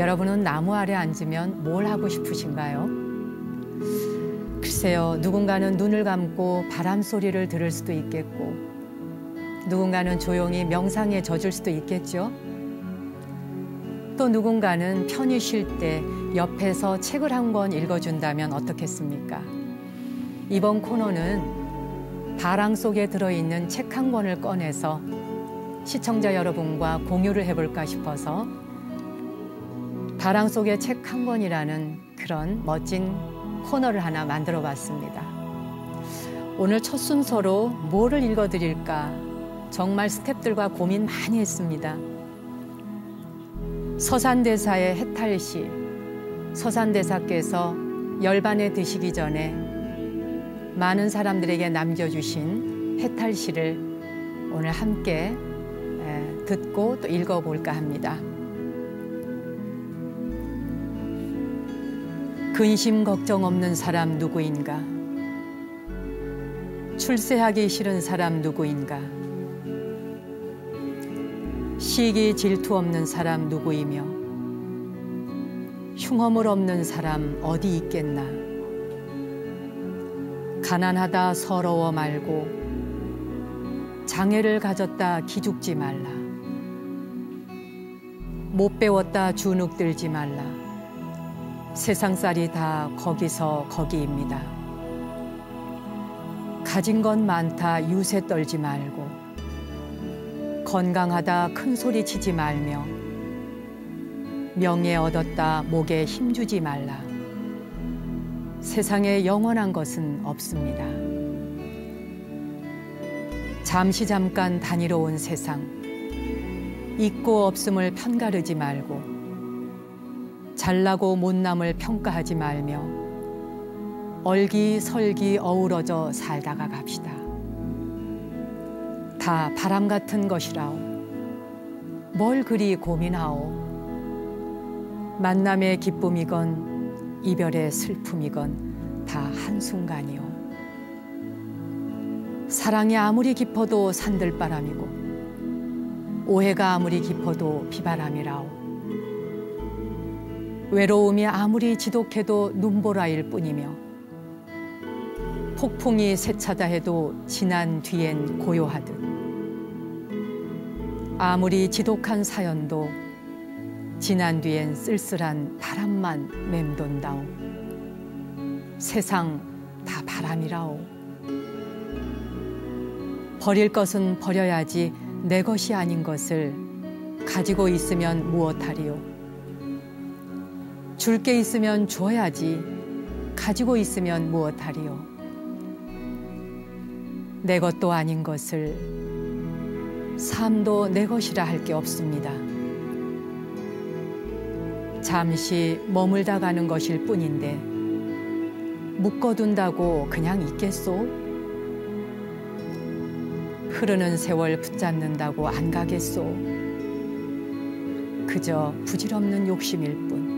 여러분은 나무 아래 앉으면 뭘 하고 싶으신가요? 글쎄요, 누군가는 눈을 감고 바람 소리를 들을 수도 있겠고, 누군가는 조용히 명상에 젖을 수도 있겠죠. 또 누군가는 편히 쉴 때 옆에서 책을 한 권 읽어준다면 어떻겠습니까? 이번 코너는 바람 속에 들어있는 책 한 권을 꺼내서 시청자 여러분과 공유를 해볼까 싶어서 바람 속의 책 한 권이라는 그런 멋진 코너를 하나 만들어 봤습니다. 오늘 첫 순서로 뭐를 읽어 드릴까 정말 스탭들과 고민 많이 했습니다. 서산대사의 해탈시 서산대사께서 열반에 드시기 전에 많은 사람들에게 남겨주신 해탈시를 오늘 함께 듣고 또 읽어볼까 합니다. 근심 걱정 없는 사람 누구인가? 출세하기 싫은 사람 누구인가? 시기 질투 없는 사람 누구이며 흉허물 없는 사람 어디 있겠나? 가난하다 서러워 말고 장애를 가졌다 기죽지 말라. 못 배웠다 주눅 들지 말라. 세상살이 다 거기서 거기입니다. 가진 건 많다 유세 떨지 말고 건강하다 큰 소리 치지 말며 명예 얻었다 목에 힘주지 말라. 세상에 영원한 것은 없습니다. 잠시 잠깐 다니러 온 세상. 있고 없음을 편가르지 말고 잘나고 못남을 평가하지 말며 얼기설기 어우러져 살다가 갑시다. 다 바람 같은 것이라오. 뭘 그리 고민하오. 만남의 기쁨이건 이별의 슬픔이건 다 한순간이오. 사랑이 아무리 깊어도 산들바람이고 오해가 아무리 깊어도 비바람이라오. 외로움이 아무리 지독해도 눈보라일 뿐이며 폭풍이 세차다 해도 지난 뒤엔 고요하듯 아무리 지독한 사연도 지난 뒤엔 쓸쓸한 바람만 맴돈다오. 세상 다 바람이라오. 버릴 것은 버려야지 내 것이 아닌 것을 가지고 있으면 무엇하리요? 줄 게 있으면 줘야지 가지고 있으면 무엇하리요? 내 것도 아닌 것을 삶도 내 것이라 할 게 없습니다. 잠시 머물다 가는 것일 뿐인데 묶어둔다고 그냥 있겠소? 흐르는 세월 붙잡는다고 안 가겠소. 그저 부질없는 욕심일 뿐.